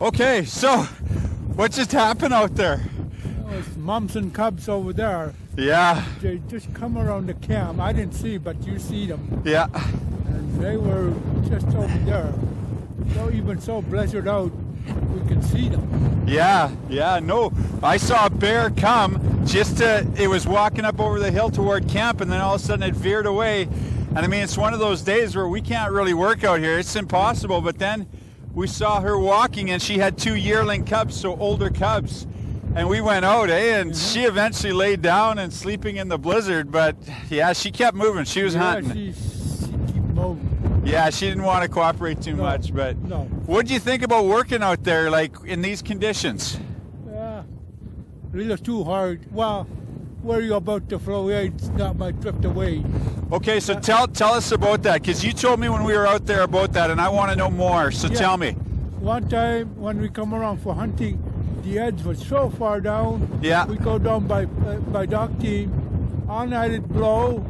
Okay, so what just happened out there? It's mums and cubs over there. Yeah, They just come around the camp. I didn't see, but you see them. yeah, And they were just over there. So even so blizzard out, we can see them. yeah, yeah. No, I saw a bear come just to, it was walking up over the hill toward camp and then all of a sudden it veered away. And I mean, it's one of those days where we can't really work out here. It's impossible. But then we saw her walking and she had two yearling cubs, so older cubs. And we went out, eh? And she eventually laid down and sleeping in the blizzard. But yeah, she kept moving. She was yeah, hunting. she, she moving. Yeah, she didn't want to cooperate too No, much, but no. what do you think about working out there, like in these conditions? Yeah, a little too hard. Well, where you about to flow it's not my drift away. Okay, so tell tell us about that, because you told me when we were out there about that, and I want to know more. So Yeah. tell me. One time when we come around for hunting, the edge was so far down. Yeah. We go down by uh, by dock team. All night it blow.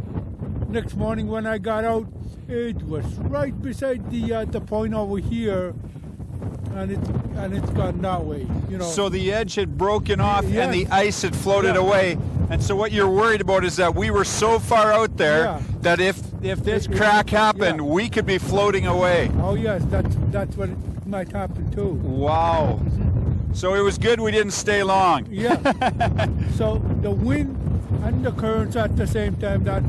Next morning when I got out, it was right beside the uh, the point over here, and it's and it's gone that way. You know. So the edge had broken off, and the ice had floated Yeah. away. And so what you're worried about is that we were so far out there Yeah. that if if this It- it- crack happened, yeah. we could be floating away. oh yes, that's that's what it might happen too. Wow. So it was good we didn't stay long. Yeah. so the wind and the currents at the same time. That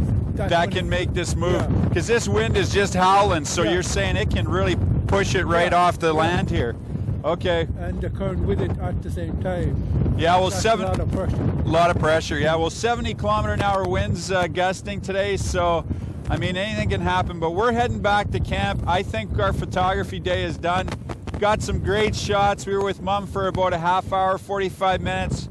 that can it- make this move Yeah. because this wind is just howling so Yeah. you're saying it can really push it right Yeah. off the Yeah. land here okay. And the current with it at the same time. yeah well That's seven a lot of pressure. lot of pressure yeah. Well 70 kilometer an hour winds uh, gusting today so i mean anything can happen but we're heading back to camp. I think our photography day is done. Got some great shots. We were with mom for about a half hour 45 minutes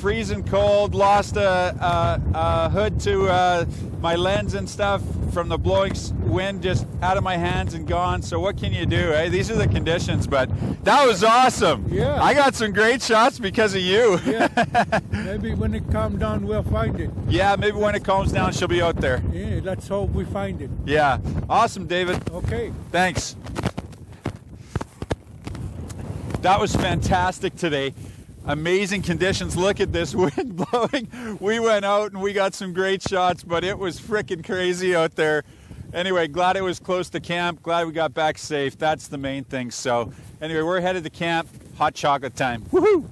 freezing cold lost a, a, a hood to uh, my lens and stuff from the blowing wind just out of my hands and gone so what can you do eh? these are the conditions but that was awesome Yeah. i got some great shots because of you Yeah. Maybe when it calms down, we'll find it. Yeah, maybe when it calms down, she'll be out there. Yeah, let's hope we find it. Yeah. Awesome, David. Okay. Thanks. That was fantastic today. Amazing conditions. Look at this wind blowing. We went out and we got some great shots, but it was freaking crazy out there. Anyway, glad it was close to camp. Glad we got back safe. That's the main thing. So, anyway, we're headed to camp. Hot chocolate time. Woohoo!